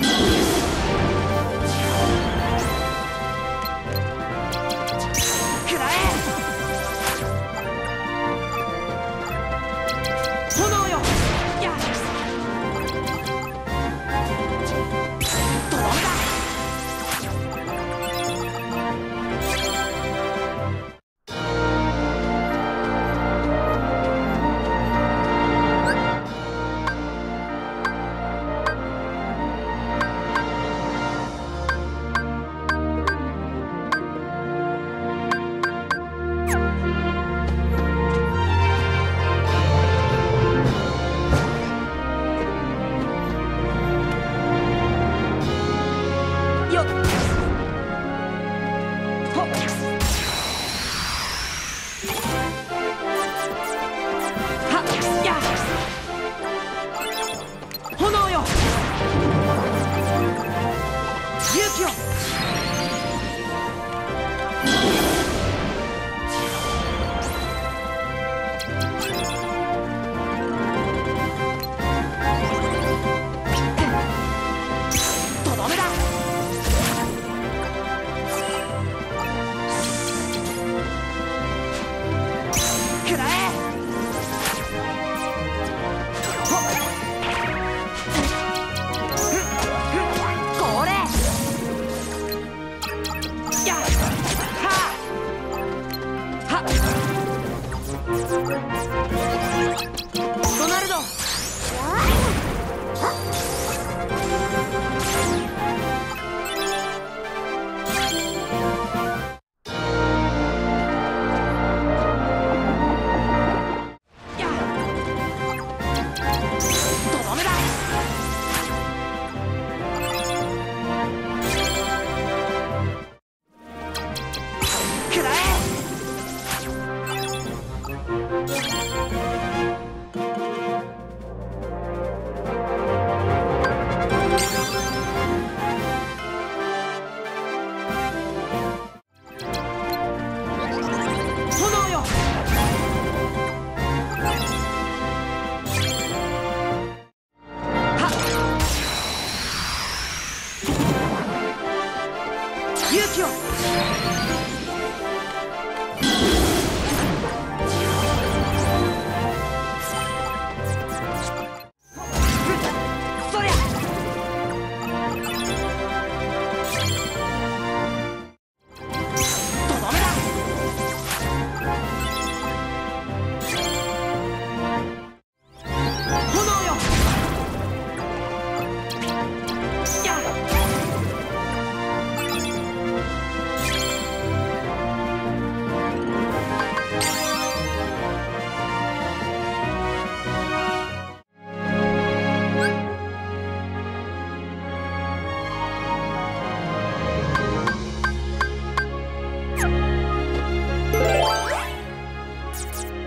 食 What? you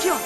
叫